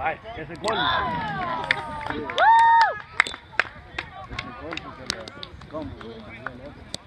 Vai, ese gol. Gol, Vamos.